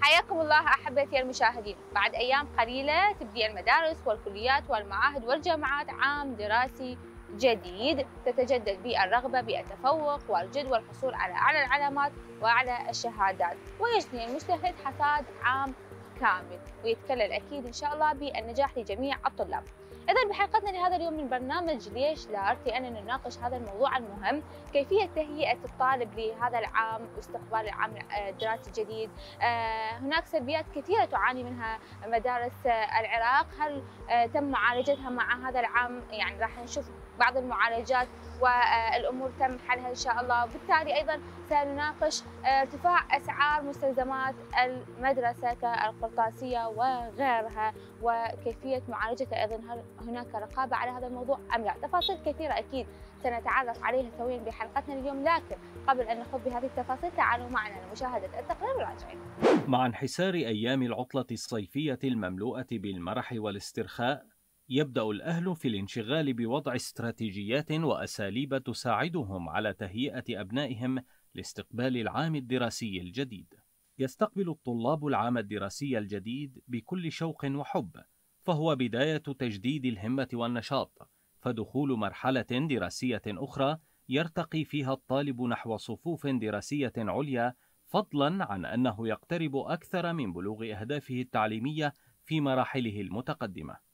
حياكم الله أحبتي المشاهدين. بعد أيام قليلة تبدي المدارس والكليات والمعاهد والجامعات عام دراسي جديد تتجدد به الرغبه بالتفوق والجد والحصول على أعلى العلامات وأعلى الشهادات. ويجني المجتهد حصاد عام كامل. ويتكلل أكيد إن شاء الله بالنجاح لجميع الطلاب. إذا بحلقتنا لهذا اليوم من برنامج ليش لا أننا نناقش هذا الموضوع المهم كيفية تهيئة الطالب لهذا العام واستقبال العام الدراسي الجديد آه، هناك سلبيات كثيرة تعاني منها مدارس العراق. هل آه، تم معالجتها مع هذا العام؟ يعني راح نشوف بعض المعالجات والأمور تم حلها إن شاء الله. وبالتالي أيضا سنناقش ارتفاع أسعار مستلزمات المدرسة كالقرطاسية وغيرها وكيفية معالجتها أيضا هل هناك رقابة على هذا الموضوع أم لا؟ تفاصيل كثيرة أكيد سنتعرف عليها سويا بحلقتنا اليوم لكن قبل أن نخوض بهذه التفاصيل تعالوا معنا لمشاهدة التقرير وراجعين مع انحسار أيام العطلة الصيفية المملوءة بالمرح والاسترخاء يبدأ الأهل في الانشغال بوضع استراتيجيات وأساليب تساعدهم على تهيئة أبنائهم لاستقبال العام الدراسي الجديد. يستقبل الطلاب العام الدراسي الجديد بكل شوق وحب، فهو بداية تجديد الهمة والنشاط، فدخول مرحلة دراسية أخرى يرتقي فيها الطالب نحو صفوف دراسية عليا، فضلا عن أنه يقترب أكثر من بلوغ أهدافه التعليمية في مراحله المتقدمة.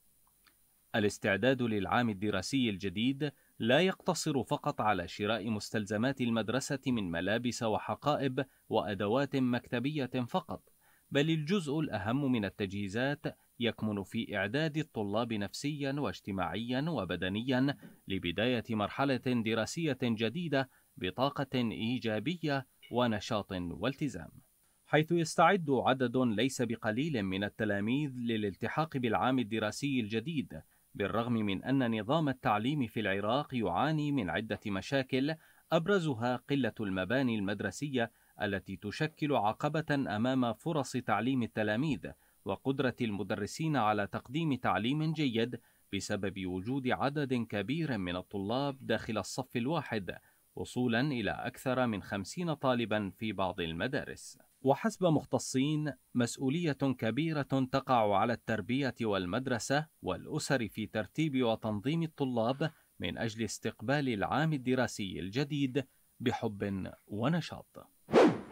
الاستعداد للعام الدراسي الجديد لا يقتصر فقط على شراء مستلزمات المدرسة من ملابس وحقائب وأدوات مكتبية فقط، بل الجزء الأهم من التجهيزات يكمن في إعداد الطلاب نفسيا واجتماعيا وبدنيا لبداية مرحلة دراسية جديدة بطاقة إيجابية ونشاط والتزام. حيث يستعد عدد ليس بقليل من التلاميذ للالتحاق بالعام الدراسي الجديد بالرغم من أن نظام التعليم في العراق يعاني من عدة مشاكل أبرزها قلة المباني المدرسية التي تشكل عقبة أمام فرص تعليم التلاميذ وقدرة المدرسين على تقديم تعليم جيد بسبب وجود عدد كبير من الطلاب داخل الصف الواحد وصولا إلى أكثر من خمسين طالبا في بعض المدارس. وحسب مختصين مسؤولية كبيرة تقع على التربية والمدرسة والأسر في ترتيب وتنظيم الطلاب من أجل استقبال العام الدراسي الجديد بحب ونشاط.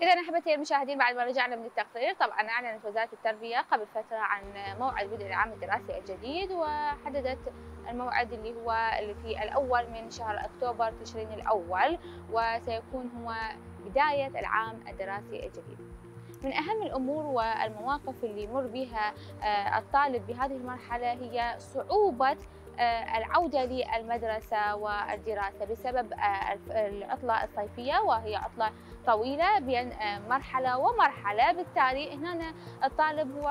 إذا أحبتي المشاهدين بعد ما رجعنا من التقرير طبعا أعلنت وزارة التربية قبل فترة عن موعد بدء العام الدراسي الجديد وحددت الموعد اللي هو اللي في الأول من شهر أكتوبر تشرين الأول وسيكون هو بداية العام الدراسي الجديد. من أهم الأمور والمواقف اللي يمر بها آه، الطالب بهذه المرحلة هي صعوبة آه، العودة للمدرسة والدراسة بسبب آه، العطلة الصيفية وهي عطلة طويلة بين مرحلة ومرحلة. بالتالي هنا الطالب هو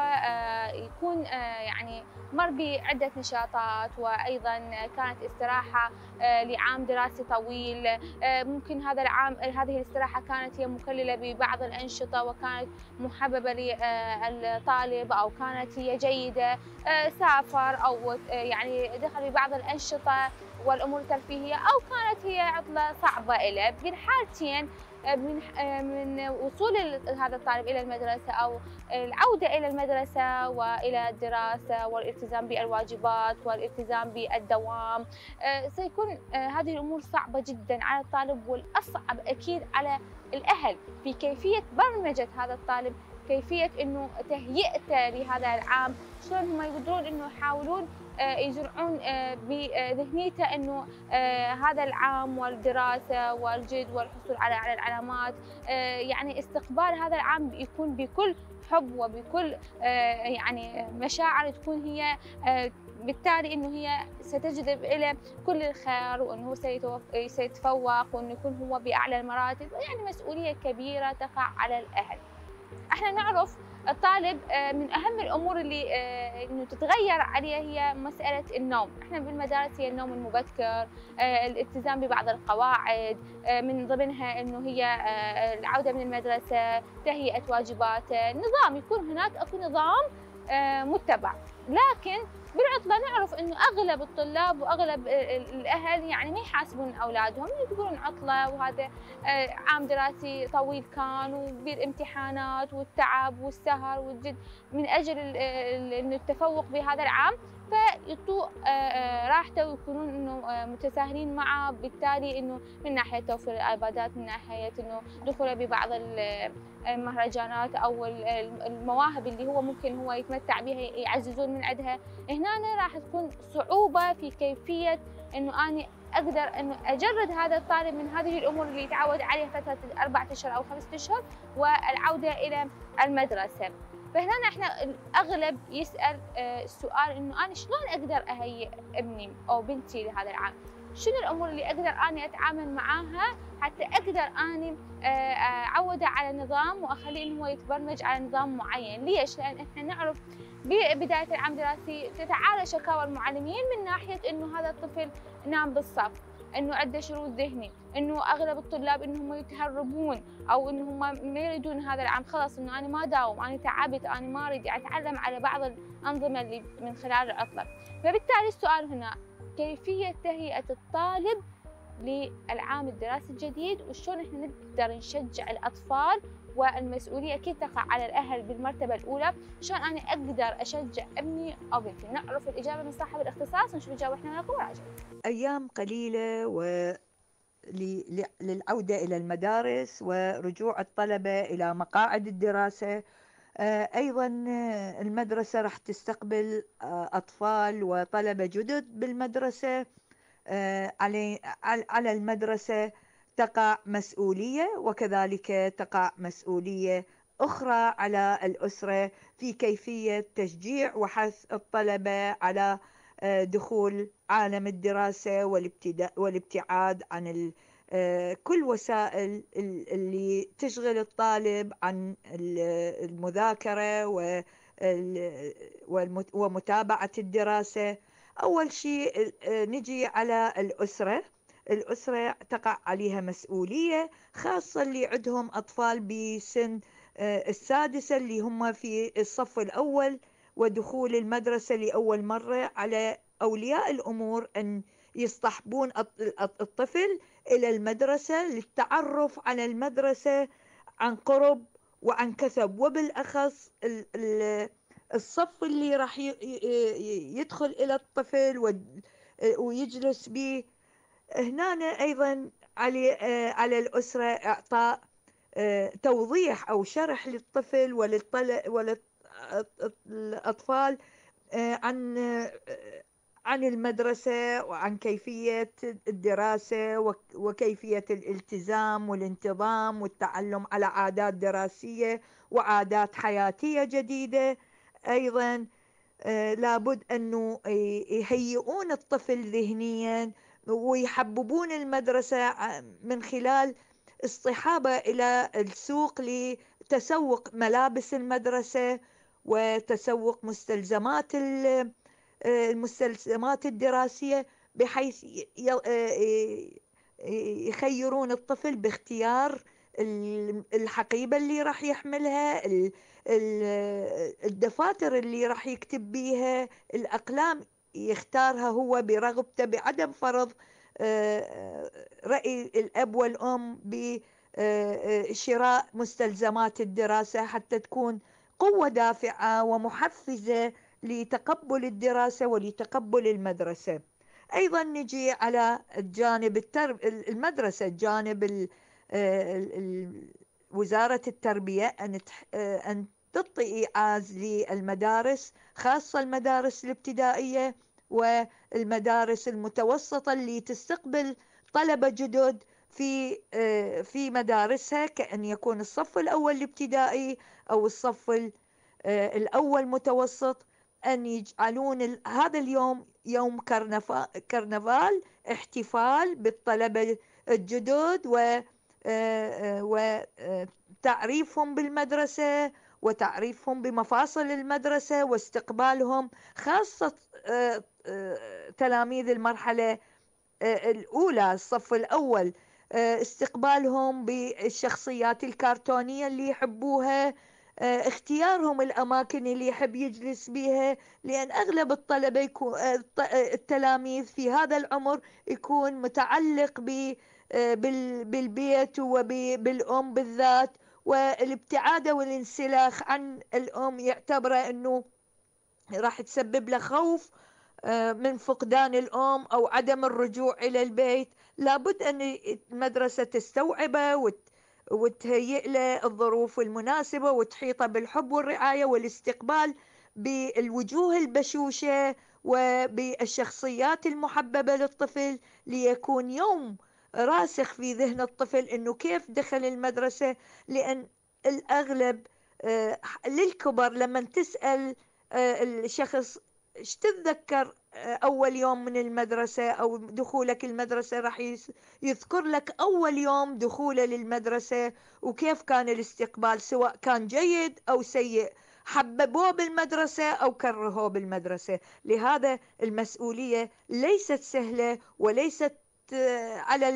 يكون يعني مر بعدة نشاطات وأيضا كانت استراحة لعام دراسي طويل. ممكن هذا العام هذه الاستراحة كانت هي مكللة ببعض الأنشطة وكانت محببة للطالب أو كانت هي جيدة. سافر أو يعني دخل ببعض الأنشطة. والأمور الترفيهية أو كانت هي عطلة صعبة له بالحالتين من من وصول هذا الطالب إلى المدرسة أو العودة إلى المدرسة وإلى الدراسة والالتزام بالواجبات والالتزام بالدوام. سيكون هذه الأمور صعبة جدا على الطالب والأصعب أكيد على الأهل في كيفية برمجة هذا الطالب كيفية إنه تهيئته لهذا العام شلون هم يقدرون إنه يحاولون آه، يزرعون آه، بذهنيته إنه آه، هذا العام والدراسة والجد والحصول على اعلى العلامات يعني استقبال هذا العام يكون بكل حب وبكل يعني مشاعر تكون هي بالتالي إنه هي ستجذب إلى كل الخير وإنه سيتفوق وإنه يكون هو بأعلى المراتب يعني مسؤولية كبيرة تقع على الأهل. إحنا نعرف الطالب آه، من أهم الأمور اللي آه، إنه تتغير عليه هي مسألة النوم، إحنا بالمدارس هي النوم المبكر، آه، الالتزام ببعض القواعد، من ضمنها إنه هي العودة من المدرسة، تهيئة واجبات، نظام يكون هناك أكو نظام متبع. لكن بالعطلة نعرف إنه أغلب الطلاب وأغلب الأهل يعني ما يحاسبون أولادهم يقولون عطلة وهذا آه، عام دراسي طويل كان وبالامتحانات والتعب والسهر والجد من أجل إنه التفوق بهذا العام. فيعطوا آه، آه، راحته ويكونون إنه آه، متساهلين معه. بالتالي إنه من ناحية توفير الايبادات من ناحية إنه دخوله ببعض المهرجانات أو المواهب اللي هو ممكن هو يتمتع بها يعززون من عندها. هنا راح تكون صعوبة في كيفية إنه أني أقدر إنه أجرد هذا الطالب من هذه الأمور اللي يتعود عليها فترة اربعة اشهر أو خمسة اشهر والعودة إلى المدرسة. فهنا إحنا الأغلب يسأل السؤال آه، إنه أنا شلون أقدر أهيئ ابني أو بنتي لهذا العام؟ شنو الأمور اللي أقدر اني أتعامل معاها حتى أقدر اني آه، اعوده على نظام وأخليه إنه هو يتبرمج على نظام معين؟ ليش؟ لأن إحنا نعرف ببداية العام الدراسي تتعالى شكاوى المعلمين من ناحية إنه هذا الطفل نام بالصف إنه عنده شرود ذهني. إنه أغلب الطلاب انهم يتهربون أو انهم ما يريدون هذا العام. خلاص إنه أنا ما داوم أنا تعبت أنا ما أريد أتعلم على بعض الأنظمة اللي من خلال العطله فبالتالي السؤال هنا كيفية تهيئة الطالب للعام الدراسي الجديد؟ وشلون إحنا نقدر نشجع الأطفال والمسؤولية؟ أكيد تقع على الأهل بالمرتبة الأولى. شلون أنا أقدر أشجع ابني أو بنتي؟ نعرف الإجابة من صاحب الاختصاص نشوف الإجابة إحنا لكم أيام قليلة و للعودة إلى المدارس ورجوع الطلبة إلى مقاعد الدراسة. آه، أيضا المدرسة راح تستقبل آه، أطفال وطلبة جدد بالمدرسة. آه، على المدرسة تقع مسؤولية وكذلك تقع مسؤولية أخرى على الأسرة في كيفية تشجيع وحث الطلبة على دخول عالم الدراسة والابتعاد عن آه، كل وسائل اللي تشغل الطالب عن المذاكرة ومتابعة الدراسة. أول شيء آه، نجي على الأسرة. الأسرة تقع عليها مسؤولية خاصة اللي عندهم أطفال بسن آه، السادسة اللي هم في الصف الأول. ودخول المدرسة لأول مرة على أولياء الأمور أن يصطحبون الطفل إلى المدرسة للتعرف على المدرسة عن قرب وعن كثب. وبالأخص الصف اللي راح يدخل إلى الطفل ويجلس به هنا أيضا على آه، على الأسرة إعطاء آه، توضيح أو شرح للطفل وللأطفال آه، عن عن المدرسة وعن كيفية الدراسة وكيفية الالتزام والانتظام والتعلم على عادات دراسية وعادات حياتية جديدة. أيضا لابد أنه يهيئون الطفل ذهنيا ويحببون المدرسة من خلال اصطحابه إلى السوق لتسوق ملابس المدرسة وتسوق مستلزمات المستلزمات الدراسية بحيث يخيرون الطفل باختيار الحقيبة اللي راح يحملها الدفاتر اللي راح يكتب بيها الأقلام يختارها هو برغبته بعدم فرض آه، آه، رأي الأب والأم بشراء آه، مستلزمات الدراسة حتى تكون قوة دافعة ومحفزة لتقبل الدراسة ولتقبل المدرسة. أيضا نجي على الجانب الترب... المدرسة جانب وزارة التربية أن أن تعطي إيعاز للمدارس خاصة المدارس الابتدائية والمدارس المتوسطة اللي تستقبل طلبة جدد في آه، في مدارسها كأن يكون الصف الأول الابتدائي أو الصف آه، الأول متوسط أن يجعلون هذا اليوم يوم كرنفال احتفال بالطلبة الجدد و آه، وتعريفهم بالمدرسة وتعريفهم بمفاصل المدرسة واستقبالهم خاصة تلاميذ المرحلة الأولى الصف الأول. استقبالهم بالشخصيات الكرتونية اللي يحبوها آه، اختيارهم الأماكن اللي يحب يجلس بيها لأن أغلب الطلبة يكون آه، التلاميذ في هذا العمر يكون متعلق بالبيت وبالأم بالذات والابتعاد والانسلاخ عن الأم يعتبره أنه راح تسبب له خوف آه، من فقدان الأم أو عدم الرجوع إلى البيت. لابد أن المدرسة تستوعبه وتهيئ له الظروف المناسبة وتحيطه بالحب والرعاية والاستقبال بالوجوه البشوشة وبالشخصيات المحببة للطفل ليكون يوم راسخ في ذهن الطفل إنه كيف دخل المدرسة. لأن الأغلب آه، للكبر لما تسأل آه، الشخص إيش تتذكر آه، أول يوم من المدرسة أو دخولك المدرسة راح يذكر لك أول يوم دخوله للمدرسة؟ وكيف كان الاستقبال؟ سواء كان جيد أو سيء. حببوه بالمدرسة أو كرهوه بالمدرسة؟ لهذا المسؤولية ليست سهلة وليست آه، على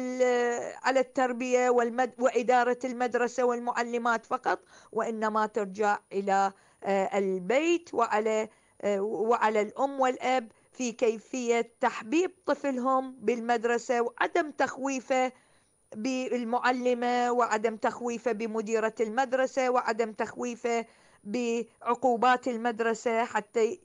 على التربية والمد وإدارة المدرسة والمعلمات فقط وإنما ترجع إلى آه، البيت وعلى وعلى الأم والأب في كيفية تحبيب طفلهم بالمدرسة وعدم تخويفه بالمعلمة وعدم تخويفه بمديرة المدرسة وعدم تخويفه بعقوبات المدرسة حتى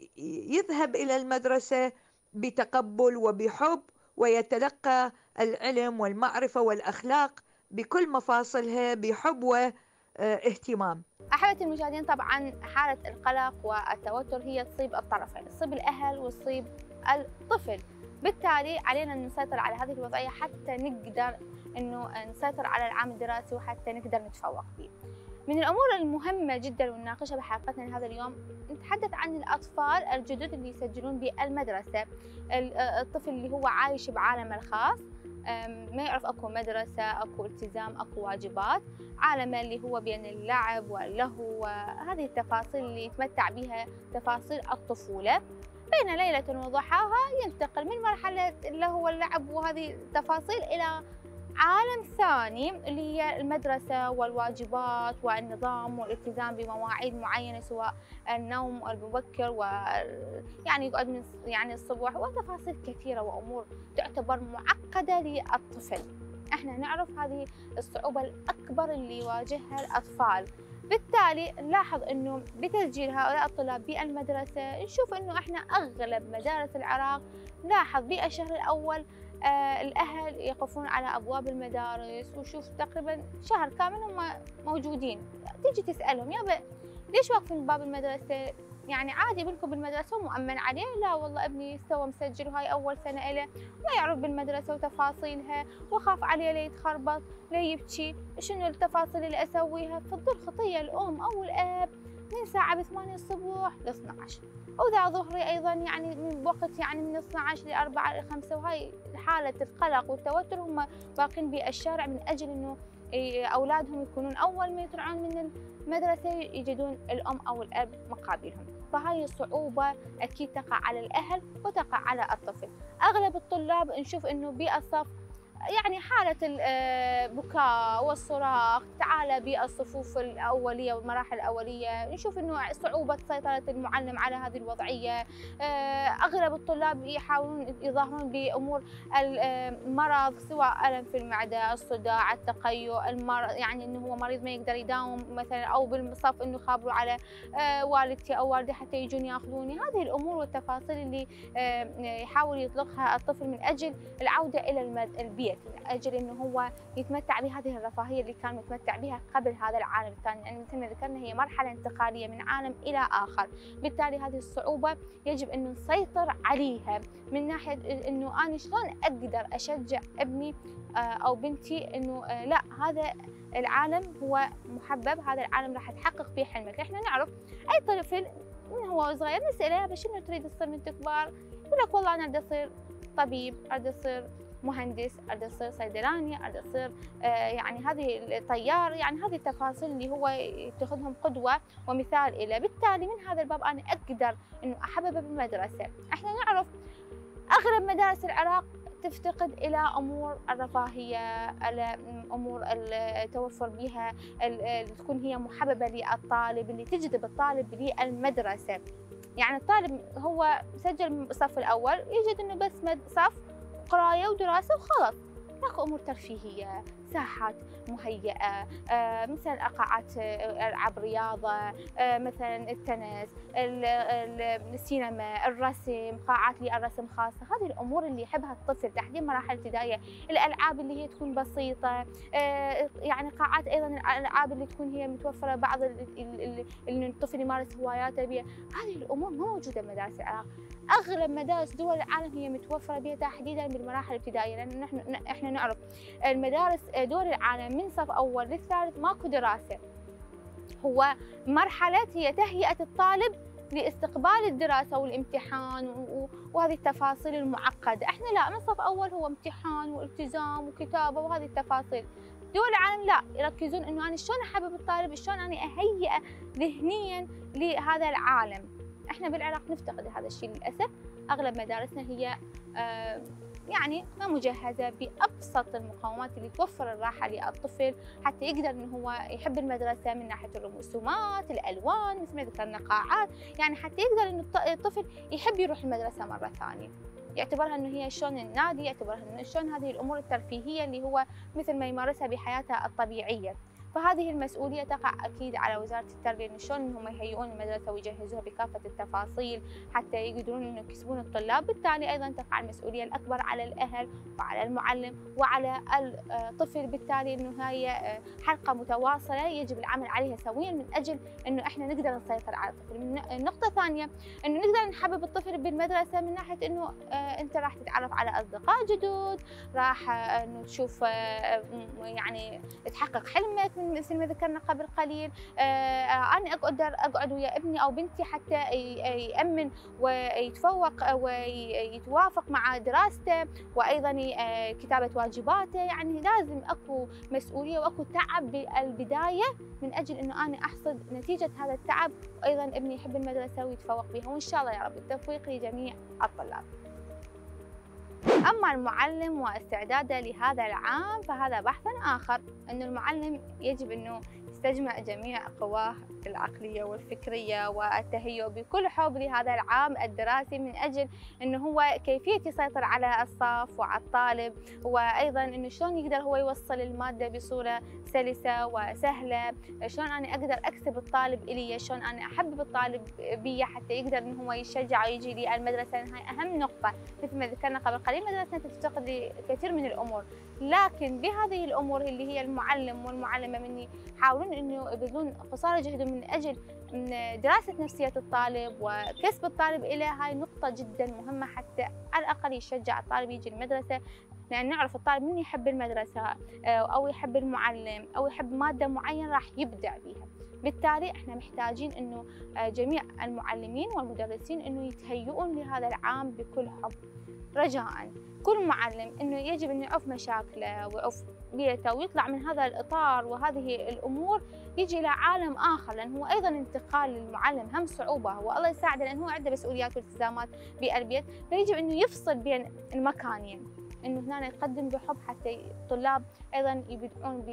يذهب إلى المدرسة بتقبل وبحب ويتلقى العلم والمعرفة والأخلاق بكل مفاصلها بحب واهتمام أحبتي المشاهدين طبعا حالة القلق والتوتر هي تصيب الطرفين تصيب الأهل وتصيب الطفل. بالتالي علينا أن نسيطر على هذه الوضعية حتى نقدر أنه نسيطر على العام الدراسي وحتى نقدر نتفوق فيه. من الأمور المهمة جدا ونناقشها بحلقتنا لهذا اليوم نتحدث عن الأطفال الجدد اللي يسجلون بالمدرسة الطفل اللي هو عايش بعالمه الخاص. ما يعرف أكو مدرسة أكو التزام أكو واجبات عالمه اللي هو بين اللعب واللهو وهذه التفاصيل اللي يتمتع بها تفاصيل الطفولة. بين ليلة وضحاها ينتقل من مرحلة اللهو واللعب وهذه التفاصيل إلى عالم ثاني اللي هي المدرسة والواجبات والنظام والالتزام بمواعيد معينة سواء النوم المبكر و يعني يقعد من يعني الصبح وتفاصيل كثيرة وأمور تعتبر معقدة للطفل. إحنا نعرف هذه الصعوبة الأكبر اللي يواجهها الأطفال. بالتالي نلاحظ إنه بتسجيل هؤلاء الطلاب بالمدرسة نشوف إنه إحنا أغلب مدارس العراق نلاحظ بالشهر الأول الأهل يقفون على أبواب المدارس وشوف تقريبا شهر كامل هم موجودين. تيجي تسألهم يابا ليش واقفين بباب المدرسة؟ يعني عادي ابنكم بالمدرسة ومؤمن عليه. لا والله ابني استوى مسجل وهاي أول سنة إله ما يعرف بالمدرسة وتفاصيلها وخاف عليه ليتخربط ليبكي شنو التفاصيل اللي أسويها؟ تفضل خطية الأم أو الأب. من ساعة بثمانية الصبح ل 12 وذا ظهري أيضا يعني من وقت يعني من 12 ل 4 ل 5 وهاي حالة القلق والتوتر. هم باقين بالشارع من أجل أنه أولادهم يكونون أول ما يطلعون من المدرسة يجدون الأم أو الأب مقابلهم. فهاي الصعوبة أكيد تقع على الأهل وتقع على الطفل. أغلب الطلاب نشوف أنه بالصف يعني حالة البكاء والصراخ تعالى بالصفوف الأولية والمراحل الأولية نشوف أنه صعوبة سيطرة المعلم على هذه الوضعية. آه، أغلب الطلاب يحاولون يظاهرون بأمور المرض سواء ألم في المعدة الصداع التقيؤ المرض يعني أنه هو مريض ما يقدر يداوم مثلا أو بالصف أنه يخابروا على آه، والدتي أو والدي حتى يجون يأخذوني. هذه الأمور والتفاصيل اللي يحاول يطلقها الطفل من أجل العودة إلى البيئة من أجل إنه هو يتمتع بهذه الرفاهية اللي كان متمتع بها قبل هذا العالم. الثاني يعني مثل ما ذكرنا هي مرحلة انتقالية من عالم إلى آخر. بالتالي هذه الصعوبة يجب انه نسيطر عليها من ناحية إنه أنا شلون أقدر أشجع ابني آه، أو بنتي إنه آه، لا هذا العالم هو محبب هذا العالم راح تحقق فيه حلمك. إحنا نعرف أي طفل من هو صغير نسأله شنو تريد تصير من تكبر؟ يقول لك والله أنا أريد أصير طبيب أريد أصير مهندس اريد اصير صيدلاني اريد اصير آه، يعني هذه طيار يعني هذه التفاصيل اللي هو يتخذهم قدوة ومثال له بالتالي من هذا الباب أنا أقدر إنه أحببه بالمدرسة. إحنا نعرف اغلب مدارس العراق تفتقد إلى أمور الرفاهية إلى أمور التوفر بها تكون هي محببة للطالب اللي تجذب الطالب للمدرسة. يعني الطالب هو سجل الصف الأول يجد أنه بس صف قراية ودراسة وخلاص هناك أمور ترفيهية. ساحات مهيئة آه، مثل قاعات آه، ألعاب رياضة آه، مثلا التنس السينما الرسم قاعات للرسم خاصة. هذه الأمور اللي يحبها الطفل تحديدا مراحل ابتدائية. الألعاب اللي هي تكون بسيطة يعني قاعات أيضا الألعاب اللي تكون هي متوفرة بعض اللي الطفل يمارس هواياته بها. هذه الأمور ما موجودة بمدارس العراق. أغلب مدارس دول العالم هي متوفرة بها تحديدا بالمراحل الابتدائية لأن نحن إحنا نعرف المدارس دول العالم من صف أول للثالث ماكو دراسة. هو مرحلة هي تهيئة الطالب لاستقبال الدراسة والامتحان وهذه التفاصيل المعقدة. إحنا لا من صف أول هو امتحان والتزام وكتابة وهذه التفاصيل. دول العالم لا يركزون إنه أنا شلون أحبب الطالب شلون أنا أهيئه ذهنيا لهذا العالم. إحنا بالعراق نفتقد هذا الشيء للأسف. أغلب مدارسنا هي يعني ما مجهزة بأبسط المقومات اللي توفر الراحة للطفل حتى يقدر إنه هو يحب المدرسة من ناحية الرسومات، الألوان، مثل ما ذكرنا قاعات، يعني حتى يقدر إنه الطفل يحب يروح المدرسة مرة ثانية. يعتبرها إنه هي شلون النادي يعتبرها إنه شلون هذه الأمور الترفيهية اللي هو مثل ما يمارسها بحياته الطبيعية فهذه المسؤولية تقع أكيد على وزارة التربية إنه شلون إنهم يهيئون المدرسة ويجهزوها بكافة التفاصيل حتى يقدرون إنه يكسبون الطلاب، بالتالي أيضا تقع المسؤولية الأكبر على الأهل وعلى المعلم وعلى الطفل بالتالي إنه هي حلقة متواصلة يجب العمل عليها سويا من أجل إنه إحنا نقدر نسيطر على الطفل. النقطة الثانية إنه نقدر نحبب الطفل بالمدرسة من ناحية إنه أنت راح تتعرف على أصدقاء جدد، راح إنه تشوف يعني تحقق حلمك مثل ما ذكرنا قبل قليل. آه، أنا أقدر أقعد ويا ابني أو بنتي حتى يأمن ويتفوق ويتوافق مع دراسته وأيضا آه، كتابة واجباته. يعني لازم أكو مسؤولية وأكو تعب بالبداية من أجل إنه أنا أحصد نتيجة هذا التعب. وأيضا ابني يحب المدرسة ويتفوق بها. وإن شاء الله يا رب التوفيق لجميع الطلاب. أما المعلم واستعداده لهذا العام فهذا بحث آخر أن المعلم يجب أنه يستجمع جميع قواه العقلية والفكرية والتهيؤ بكل حب لهذا العام الدراسي من أجل أنه هو كيفية يسيطر على الصف وعلى الطالب وأيضا أنه شلون يقدر هو يوصل المادة بصورة سلسة وسهلة شلون أنا أقدر أكسب الطالب إلي شلون أنا أحبب الطالب بي حتى يقدر أنه هو يشجع ويجي لي المدرسة. هاي أهم نقطة مثل ما ذكرنا قبل قليل مدرستنا تفتقد كثير من الأمور. لكن بهذه الأمور اللي هي المعلم والمعلمة مني يحاولون أنه يبذلون قصارى جهدهم من أجل من دراسة نفسية الطالب وكسب الطالب إلى هاي نقطة جدا مهمة حتى على الأقل يشجع الطالب يجي المدرسة. لأن نعرف الطالب من يحب المدرسة آه، أو يحب المعلم أو يحب مادة معينة راح يبدع بها بالتالي إحنا محتاجين إنه آه، جميع المعلمين والمدرسين إنه يتهيئون لهذا العام بكل حب. رجاء كل معلم إنه يجب إنه يعرف مشاكله ويعرف بيئته ويطلع من هذا الإطار وهذه الأمور يجي إلى عالم آخر لأن هو أيضا انتقال للمعلم هم صعوبة. والله يساعده لأن هو عنده مسؤوليات والتزامات بالبيت فيجب إنه يفصل بين المكانين. إنه هنا يقدم بحب حتى الطلاب أيضا يبدعون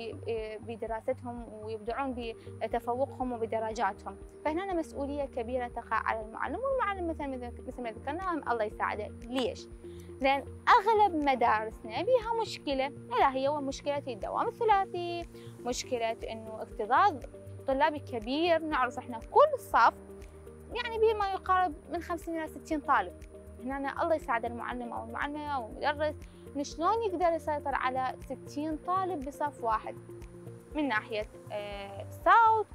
بدراستهم ويبدعون بتفوقهم وبدرجاتهم. فهنا مسؤولية كبيرة تقع على المعلم والمعلم مثل مثل ما ذكرنا الله يساعده ليش؟ لأن أغلب مدارسنا بها مشكلة ألا هي مشكلة الدوام الثلاثي مشكلة أنه اكتظاظ طلابي كبير. نعرف إحنا كل صف يعني بما يقارب من 50 إلى 60 طالب. هنا الله يساعد المعلم أو المعلمة أو المدرس إنه شلون يقدر يسيطر على 60 طالب بصف واحد؟ من ناحية الصوت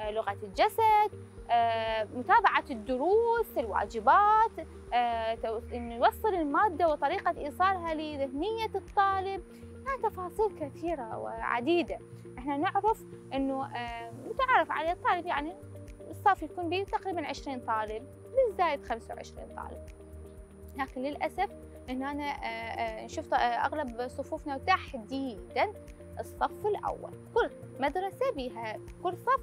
آه، لغة الجسد آه، متابعة الدروس الواجبات آه، إنه يوصل المادة وطريقة إيصالها لذهنية الطالب. يعني تفاصيل كثيرة وعديدة. إحنا نعرف إنه متعارف عليه الطالب يعني الصف يكون به تقريبا 20 طالب بالزايد 25 طالب. لكن للأسف هنا شفت أغلب صفوفنا تحديدا الصف الأول. كل مدرسة بها كل صف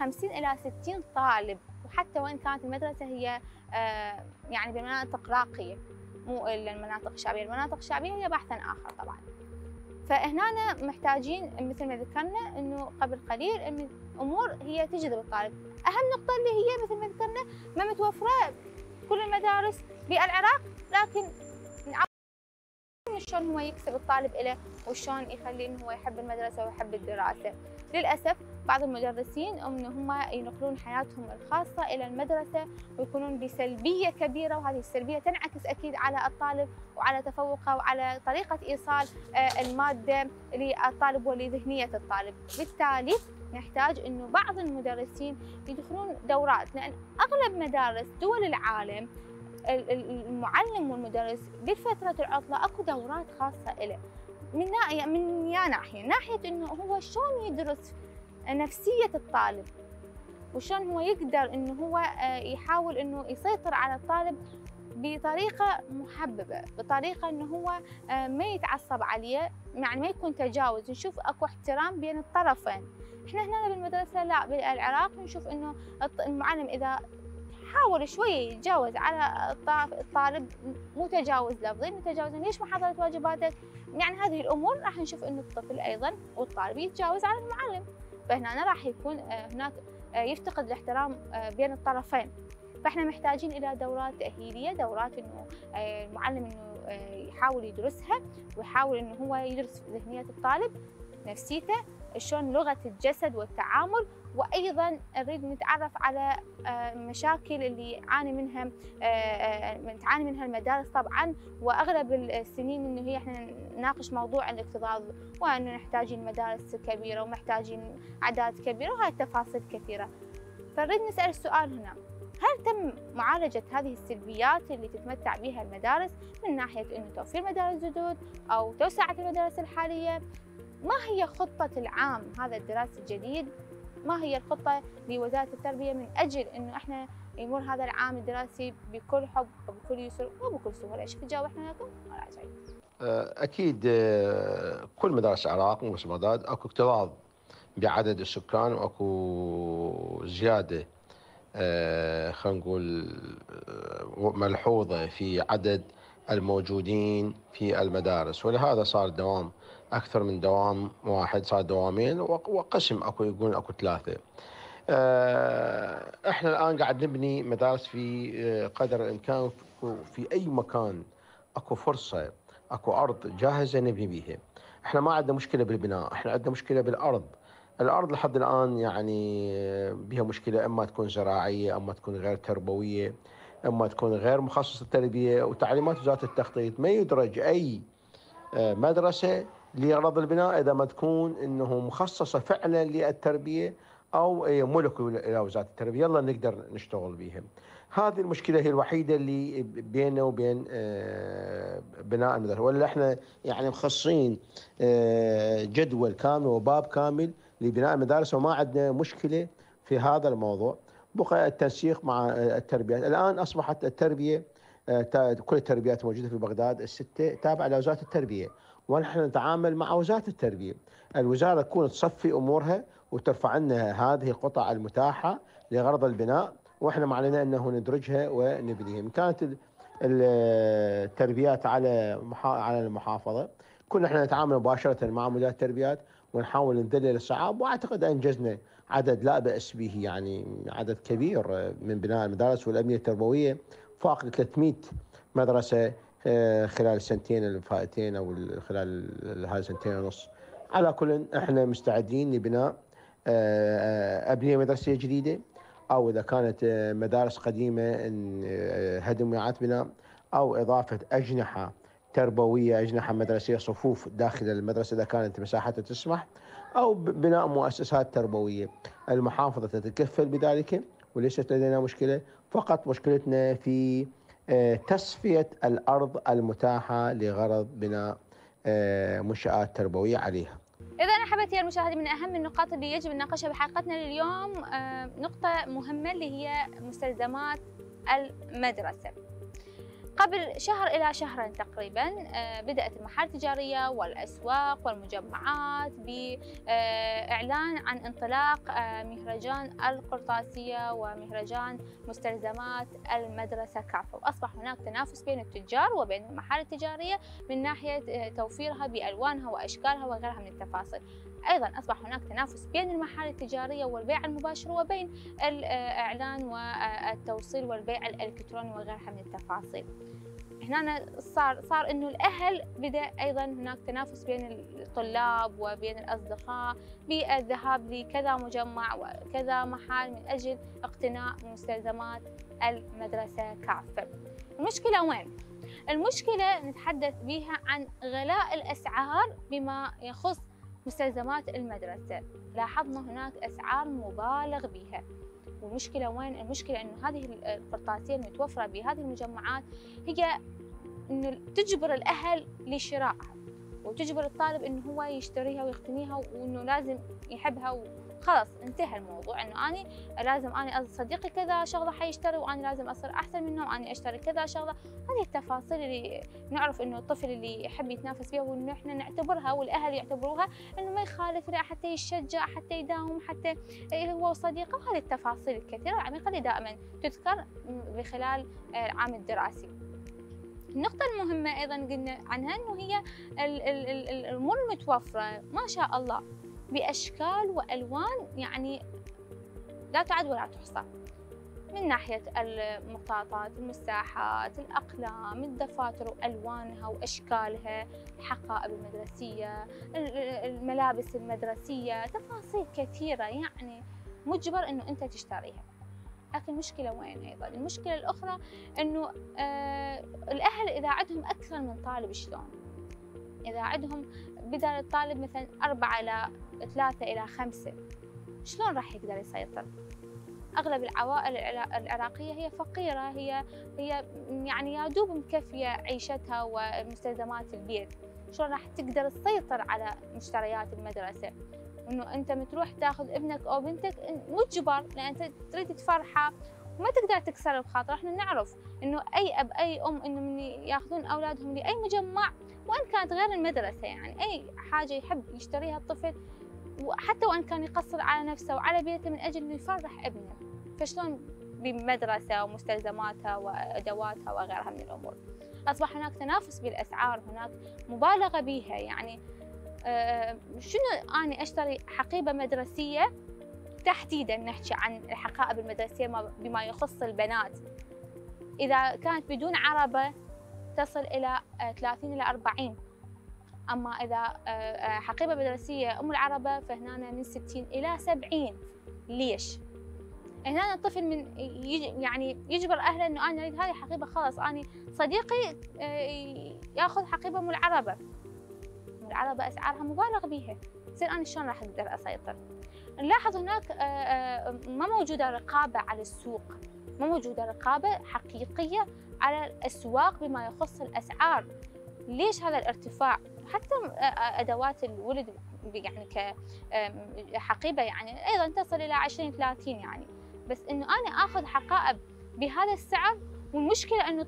50 إلى 60 طالب وحتى وإن كانت المدرسة هي آه، يعني بمناطق راقية مو المناطق الشعبية. المناطق الشعبية هي بحثا آخر طبعا. فهنا محتاجين مثل ما ذكرنا إنه قبل قليل إن امور هي تجذب الطالب. أهم نقطة اللي هي مثل ما ذكرنا ما متوفرة كل المدارس بالعراق لكن شلون هو يكسب الطالب له وشلون يخليه انه هو يحب المدرسة ويحب الدراسة. للأسف بعض المدرسين إن هم ينقلون حياتهم الخاصة إلى المدرسة ويكونون بسلبية كبيرة وهذه السلبية تنعكس أكيد على الطالب وعلى تفوقه وعلى طريقة إيصال آه، المادة للطالب ولذهنية الطالب. بالتالي نحتاج إنه بعض المدرسين يدخلون دورات لأن أغلب مدارس دول العالم المعلم والمدرس بفترة العطلة أكو دورات خاصة له من من يا ناحية. ناحية إنه هو شلون يدرس نفسية الطالب؟ وشلون هو يقدر إنه هو آه، يحاول إنه يسيطر على الطالب بطريقة محببة بطريقة إنه هو آه، ما يتعصب عليه يعني ما يكون تجاوز. نشوف أكو احترام بين الطرفين. إحنا هنا بالمدرسة لا بالعراق نشوف إنه المعلم إذا حاول شوية يتجاوز على الطالب مو تجاوز لفظي متجاوز ليش ما حضرت واجباتك يعني هذه الأمور راح نشوف أنه الطفل أيضا والطالب يتجاوز على المعلم. فهنا راح يكون آه، هناك آه، يفتقد الاحترام آه، بين الطرفين. فإحنا محتاجين إلى دورات تأهيلية دورات إنه المعلم إنه يحاول يدرسها ويحاول إنه هو يدرس ذهنية الطالب نفسيته شلون لغة الجسد والتعامل وأيضا نريد نتعرف على آه، مشاكل اللي يعاني منها آه، آه، تعاني منها المدارس طبعا وأغلب السنين إنه هي إحنا نناقش موضوع الاكتظاظ وانه نحتاجين مدارس كبيرة ومحتاجين أعداد كبيرة وهاي التفاصيل كثيرة. فنريد نسال السؤال هنا. هل تم معالجة هذه السلبيات اللي تتمتع بها المدارس من ناحية أنه توفير مدارس جدد أو توسعة المدارس الحالية؟ ما هي خطة العام هذا الدراسي الجديد؟ ما هي الخطة لوزارة التربية من أجل أنه إحنا يمر هذا العام الدراسي بكل حب وبكل يسر وبكل سهولة. إيش تجاوب إحنا لكم أه، أكيد أه، كل مدارس العراق بس بغداد أكو اكتظاظ بعدد السكان وأكو زيادة أه، خلينا نقول ملحوظة في عدد الموجودين في المدارس. ولهذا صار دوام أكثر من دوام واحد صار دوامين وقسم أكو يقولون أكو ثلاثة. آه، إحنا الآن قاعد نبني مدارس في آه، قدر الإمكان في أي مكان أكو فرصة أكو أرض جاهزة نبني بيها. إحنا ما عندنا مشكلة بالبناء إحنا عندنا مشكلة بالأرض. الأرض لحد الآن يعني آه، بها مشكلة إما تكون زراعية إما تكون غير تربوية إما تكون غير مخصصة التربيه وتعليمات وزارة التخطيط ما يدرج أي مدرسة لغرض البناء إذا ما تكون إنه مخصصة فعلا للتربية أو ملك إلى وزاره التربية يلا نقدر نشتغل بها. هذه المشكلة هي الوحيدة اللي بيننا وبين آه، بناء المدرسة ولا إحنا يعني مخصصين آه، جدول كامل وباب كامل لبناء المدارس وما عندنا مشكلة في هذا الموضوع. بقى التنسيق مع التربيات، الآن أصبحت التربية آه، كل التربيات موجودة في بغداد الستة تابعة لوزارة التربية. ونحن نتعامل مع وزارة التربية. الوزارة تكون تصفي أمورها وترفع لنا هذه القطع المتاحة لغرض البناء وإحنا ما علينا إنه ندرجها ونبنيها. إن كانت التربيات على على المحافظة كنا إحنا نتعامل مباشرة مع مدير التربيات ونحاول نذلل الصعاب وأعتقد أنجزنا عدد لا بأس به يعني عدد كبير من بناء المدارس والابنيه التربوية فاق 300 مدرسة خلال السنتين الفائتين أو خلال هاي السنتين ونص. على كل إحنا مستعدين لبناء آه، آه، أبنية مدرسية جديدة أو إذا كانت مدارس قديمة هدم واعاده بناء أو إضافة أجنحة تربوية أجنحة مدرسية صفوف داخل المدرسة إذا كانت مساحتها تسمح أو بناء مؤسسات تربوية. المحافظة تتكفل بذلك وليست لدينا مشكلة فقط مشكلتنا في آه، تصفية الأرض المتاحة لغرض بناء آه، منشآت تربوية عليها. إذا أحبتي المشاهدين من أهم النقاط اللي يجب النقاشها بحلقتنا لليوم آه، نقطة مهمة اللي هي مستلزمات المدرسة. قبل شهر إلى شهرين تقريبا آه، بدأت المحال التجارية والأسواق والمجمعات بإعلان عن انطلاق آه، مهرجان القرطاسية ومهرجان مستلزمات المدرسة كافة. وأصبح هناك تنافس بين التجار وبين المحال التجارية من ناحية آه، توفيرها بألوانها وأشكالها وغيرها من التفاصيل. أيضا أصبح هناك تنافس بين المحال التجارية والبيع المباشر وبين الإعلان والتوصيل والبيع الإلكتروني وغيرها من التفاصيل هنا صار صار إنه الأهل بدأ أيضا هناك تنافس بين الطلاب وبين الأصدقاء بالذهاب لكذا مجمع وكذا محل من أجل اقتناء مستلزمات المدرسة كافة. المشكلة وين؟ المشكلة نتحدث بها عن غلاء الأسعار بما يخص مستلزمات المدرسة، لاحظنا هناك أسعار مبالغ بها. والمشكلة وين؟ المشكلة أنه هذه القرطاسية المتوفرة بهذه المجمعات هي أنه تجبر الأهل لشرائها وتجبر الطالب أنه هو يشتريها ويقتنيها وأنه لازم يحبها وخلاص انتهى الموضوع. إنه أني لازم أني صديقي كذا شغلة حيشتري وأنا لازم أصير أحسن منه واني أشتري كذا شغلة. هذه التفاصيل اللي نعرف إنه الطفل اللي يحب يتنافس فيها وانه إحنا نعتبرها والأهل يعتبروها إنه ما يخالف حتى يشجع حتى يداوم حتى هو وصديقه وهذه التفاصيل الكثيرة العميقه اللي دائما تذكر بخلال العام الدراسي. النقطة المهمة أيضا قلنا عنها أنه هي الأمور المتوفرة ما شاء الله. بأشكال وألوان يعني لا تعد ولا تحصى. من ناحية المخططات المساحات الأقلام الدفاتر وألوانها وأشكالها الحقائب المدرسية الملابس المدرسية تفاصيل كثيرة يعني مجبر أنه أنت تشتريها. لكن المشكلة وين أيضا؟ المشكلة الأخرى أنه آه الأهل إذا عندهم أكثر من طالب شلون؟ إذا عندهم بدل الطالب مثلا أربعة إلى ثلاثة إلى خمسة شلون راح يقدر يسيطر؟ أغلب العوائل العراقية هي فقيرة هي هي يعني يا دوب مكفية عيشتها ومستلزمات البيت. شلون راح تقدر تسيطر على مشتريات المدرسة؟ إنه أنت متروح تاخذ ابنك أو بنتك مجبر لأن أنت تريد تفرحة وما تقدر تكسر بخاطر إحنا نعرف إنه أي أب أي أم إنه من ياخذون أولادهم لأي مجمع وإن كانت غير المدرسة يعني أي حاجة يحب يشتريها الطفل وحتى وإن كان يقصر على نفسه وعلى بيته من أجل إنه يفرح ابنه. فشلون بمدرسة ومستلزماتها وأدواتها وغيرها من الأمور. أصبح هناك تنافس بالأسعار هناك مبالغة بها يعني. آه، شنو أنا أشتري حقيبة مدرسية؟ تحديدا نحكي عن الحقائب المدرسية بما يخص البنات. إذا كانت بدون عربة تصل إلى 30 إلى 40 أما إذا آه، حقيبة مدرسية أم العربة فهنا من 60 إلى 70 ليش؟ هنا الطفل من يعني يجبر أهله إنه أنا أريد هذه حقيبه خلاص أنا صديقي آه، يأخذ حقيبة أم العربة. العربة أسعارها مبالغ بها زين أنا شلون راح أقدر أسيطر؟ نلاحظ هناك آه، آه، ما موجودة رقابة على السوق. ما موجودة رقابة حقيقية على الأسواق بما يخص الأسعار. ليش هذا الارتفاع؟ حتى آه، أدوات الولد يعني كحقيبة يعني أيضا تصل إلى 20 30 يعني. بس إنه أنا آخذ حقائب بهذا السعر والمشكلة انه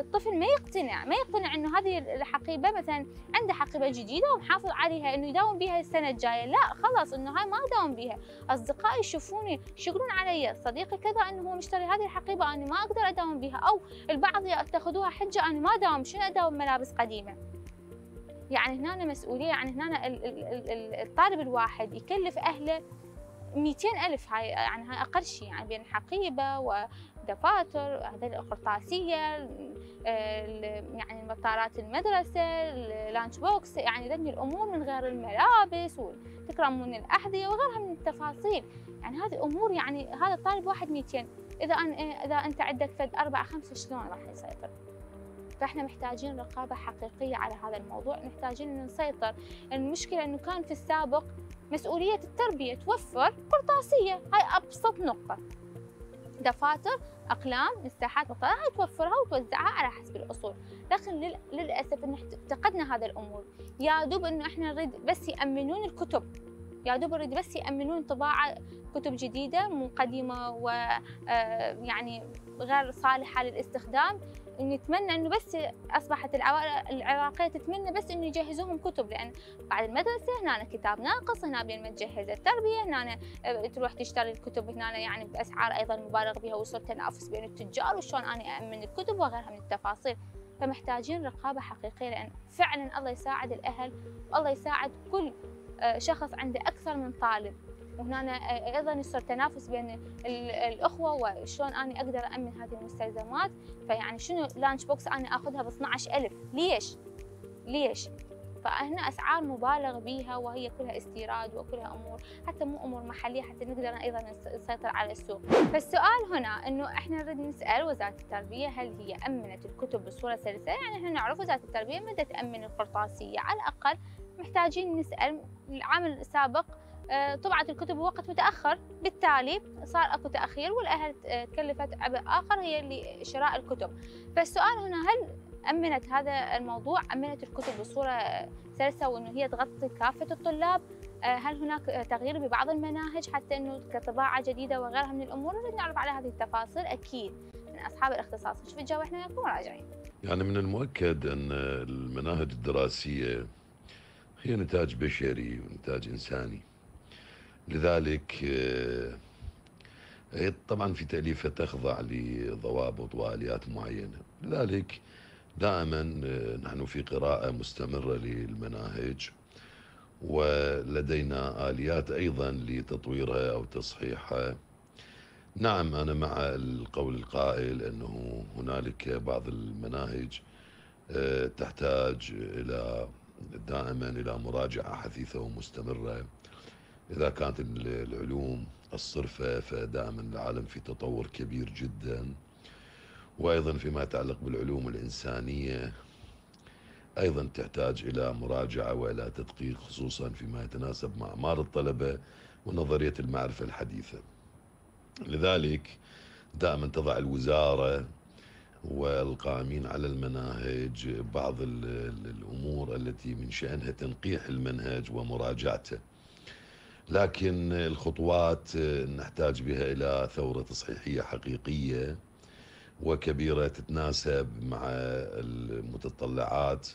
الطفل ما يقتنع ما يقتنع إنه هذه الحقيبة مثلا عنده حقيبة جديدة ومحافظ عليها إنه يداوم بها السنة الجاية. لا خلاص إنه هاي ما اداوم بها. أصدقائي يشوفوني يشكرون علي صديقي كذا إنه هو مشتري هذه الحقيبة أنا ما أقدر أداوم بها أو البعض يتخذوها حجة أنا ما اداوم شنو أداوم؟ ملابس قديمة. يعني هنا مسؤولية يعني هنا الطالب الواحد يكلف أهله 200 ألف هاي يعني هاي أقل شيء يعني بين حقيبة دفاتر هذول القرطاسية يعني مطارات المدرسة اللانش بوكس يعني ذني الأمور من غير الملابس وتكرمون الأحذية وغيرها من التفاصيل. يعني هذه أمور يعني هذا الطالب واحد 200 إذا أن إذا أنت عندك فد أربعة خمسة شلون راح يسيطر؟ فإحنا محتاجين رقابة حقيقية على هذا الموضوع محتاجين أن نسيطر. المشكلة أنه كان في السابق مسؤولية التربية توفر قرطاسية. هاي أبسط نقطة. دفاتر أقلام مساحات مطلعها توفرها وتوزعها على حسب الأصول. لكن للأسف إن افتقدنا هذا الأمور. يا دوب إنه إحنا نريد بس يأمنون الكتب. يا دوب يريد بس يأمنون طباعة كتب جديدة مو قديمة ويعني غير صالحة للاستخدام. نتمنى إنه بس أصبحت العراقية تتمنى بس إنه يجهزوهم كتب لأن بعد المدرسة هنا كتاب ناقص هنا بين ما تجهز التربية هنا تروح تشتري الكتب هنا يعني بأسعار أيضا مبالغ بها وصل تنافس بين التجار وشلون أنا أأمن الكتب وغيرها من التفاصيل. فمحتاجين رقابة حقيقية لأن فعلا الله يساعد الأهل والله يساعد كل آه، شخص عنده أكثر من طالب. وهنا أيضا يصير تنافس بين الأخوة وشلون أنا أقدر امن هذه المستلزمات. فيعني شنو lunch box أنا أخذها ب 12000 ليش؟ ليش؟ فهنا أسعار مبالغ بها وهي كلها استيراد وكلها أمور حتى مو أمور محلية حتى نقدر أيضا نسيطر على السوق. فالسؤال هنا إنه إحنا نريد نسأل وزارة التربية هل هي أمنت الكتب بصورة سلسة؟ يعني إحنا نعرف وزارة التربية متى تأمن القرطاسية. على الأقل محتاجين نسأل العام السابق طبعت الكتب بوقت متأخر. بالتالي صار أكو تأخير والأهل تكلفت عبء آخر هي اللي شراء الكتب. فالسؤال هنا هل أمنت هذا الموضوع؟ أمنت الكتب بصورة سلسة وأنه هي تغطي كافة الطلاب؟ آه، هل هناك تغيير ببعض المناهج حتى أنه كطباعة جديدة وغيرها من الأمور؟ نريد نعرف على هذه التفاصيل. أكيد من أصحاب الاختصاص. شوف تجاوب إحنا نكون راجعين يعني من المؤكد أن المناهج الدراسية هي نتاج بشري ونتاج إنساني. لذلك آه، طبعا في تأليفها تخضع لضوابط وآليات معينة. لذلك دائما آه، نحن في قراءة مستمرة للمناهج ولدينا آليات أيضا لتطويرها أو تصحيحها. نعم أنا مع القول القائل أنه هنالك بعض المناهج آه، تحتاج إلى دائما إلى مراجعة حثيثة ومستمرة. إذا كانت العلوم الصرفة فدائما العالم في تطور كبير جدا. وأيضا فيما يتعلق بالعلوم الإنسانية أيضا تحتاج إلى مراجعة وإلى تدقيق خصوصا فيما يتناسب مع أعمار الطلبة ونظرية المعرفة الحديثة. لذلك دائما تضع الوزارة والقائمين على المناهج بعض الأمور التي من شأنها تنقيح المنهج ومراجعته. لكن الخطوات نحتاج بها إلى ثورة تصحيحية حقيقية وكبيرة تتناسب مع المتطلعات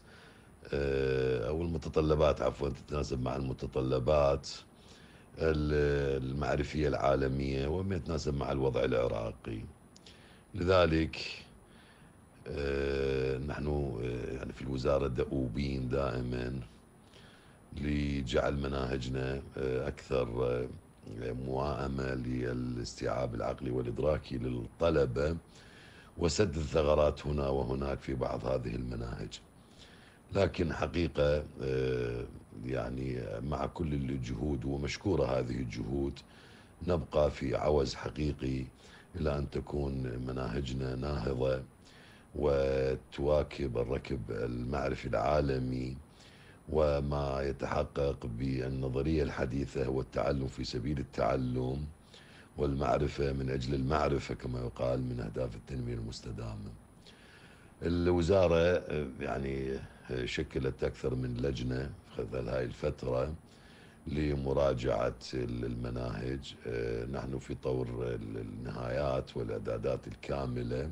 آه، أو المتطلبات عفوا تتناسب مع المتطلبات المعرفية العالمية وما يتناسب مع الوضع العراقي. لذلك آه، نحن آه، يعني في الوزارة دؤوبين دائما لجعل مناهجنا آه، أكثر آه، موائمة للاستيعاب العقلي والإدراكي للطلبة وسد الثغرات هنا وهناك في بعض هذه المناهج. لكن حقيقة آه، يعني مع كل الجهود ومشكورة هذه الجهود نبقى في عوز حقيقي إلى أن تكون مناهجنا ناهضة وتواكب الركب المعرفي العالمي وما يتحقق بالنظرية الحديثة هو التعلم في سبيل التعلم والمعرفة من أجل المعرفة كما يقال من أهداف التنمية المستدامة. الوزارة يعني شكلت أكثر من لجنة خلال هاي الفترة لمراجعة المناهج. نحن في طور النهايات والإعدادات الكاملة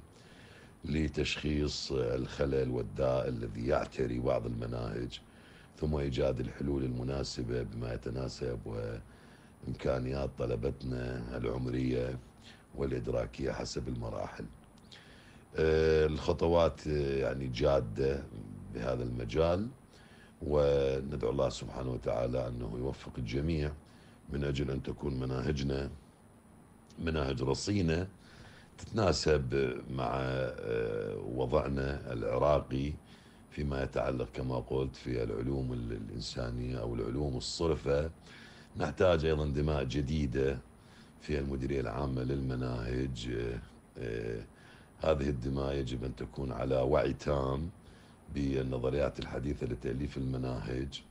لتشخيص الخلل والداء الذي يعتري بعض المناهج. ثم إيجاد الحلول المناسبة بما يتناسب وإمكانيات طلبتنا العمرية والإدراكية حسب المراحل. آه، الخطوات آه، يعني جادة بهذا المجال وندعو الله سبحانه وتعالى أنه يوفق الجميع من أجل أن تكون مناهجنا مناهج رصينة تتناسب مع آه، وضعنا العراقي فيما يتعلق كما قلت في العلوم الإنسانية أو العلوم الصرفة. نحتاج أيضا دماء جديدة في المديرية العامة للمناهج. آه، هذه الدماء يجب أن تكون على وعي تام بالنظريات الحديثة لتأليف المناهج.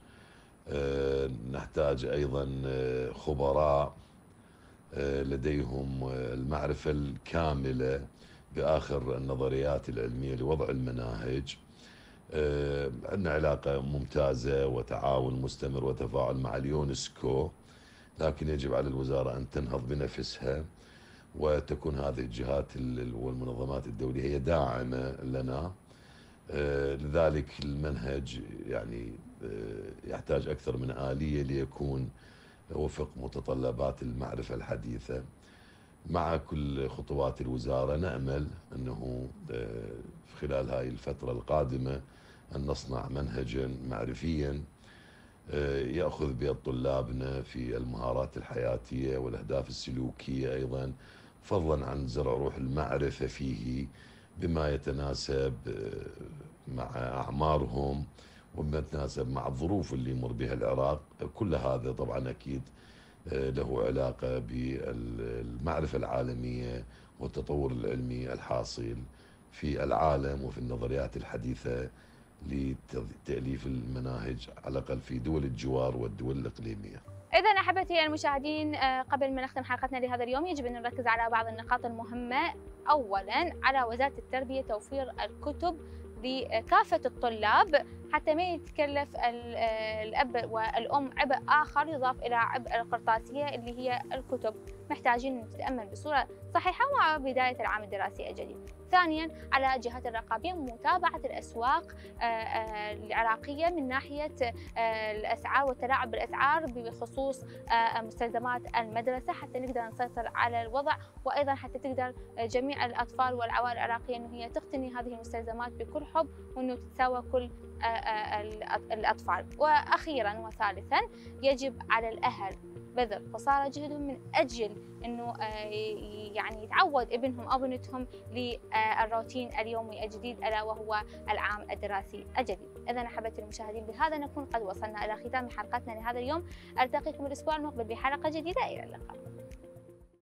آه، نحتاج أيضا آه، خبراء لديهم المعرفة الكاملة بآخر النظريات العلمية لوضع المناهج. آه، عندنا علاقة ممتازة وتعاون مستمر وتفاعل مع اليونسكو لكن يجب على الوزارة أن تنهض بنفسها وتكون هذه الجهات والمنظمات الدولية هي داعمة لنا. آه، لذلك المنهج يعني آه، يحتاج أكثر من آلية ليكون وفق متطلبات المعرفة الحديثة. مع كل خطوات الوزارة نأمل أنه آه، خلال هاي الفترة القادمة أن نصنع منهجا معرفيا يأخذ بيد طلابنا في المهارات الحياتية والأهداف السلوكية أيضا فضلا عن زرع روح المعرفة فيه بما يتناسب آه، مع أعمارهم وبما يتناسب مع الظروف اللي يمر بها العراق. كل هذا طبعا أكيد آه، له علاقة بالمعرفة العالمية والتطور العلمي الحاصل في العالم وفي النظريات الحديثة لتأليف المناهج على الأقل في دول الجوار والدول الإقليمية. إذا أحبتي المشاهدين آه، قبل ما نختم حلقتنا لهذا اليوم يجب أن نركز على بعض النقاط المهمة. أولا على وزارة التربية توفير الكتب لكافة الطلاب حتى ما يتكلف آه، الأب والأم عبء آخر يضاف إلى عبء القرطاسية اللي هي الكتب. محتاجين أن تتأمل بصورة صحيحة مع بداية العام الدراسي الجديد. ثانيا على الجهات الرقابية متابعة الأسواق آه، آه، العراقية من ناحية آه، الأسعار والتلاعب بالأسعار بخصوص مستلزمات المدرسة حتى نقدر نسيطر على الوضع. وأيضا حتى تقدر جميع الأطفال والعوائل العراقية أنه هي تقتني هذه المستلزمات بكل حب وأنه تتساوى كل الأطفال. وأخيرا وثالثا يجب على الأهل بذل قصارى جهدهم من أجل أنه يعني يتعود ابنهم أو بنتهم للروتين اليومي الجديد ألا وهو العام الدراسي الجديد. إذا أحبتي المشاهدين بهذا نكون قد وصلنا إلى ختام حلقتنا لهذا اليوم. ألتقيكم الأسبوع المقبل بحلقة جديدة. إلى اللقاء.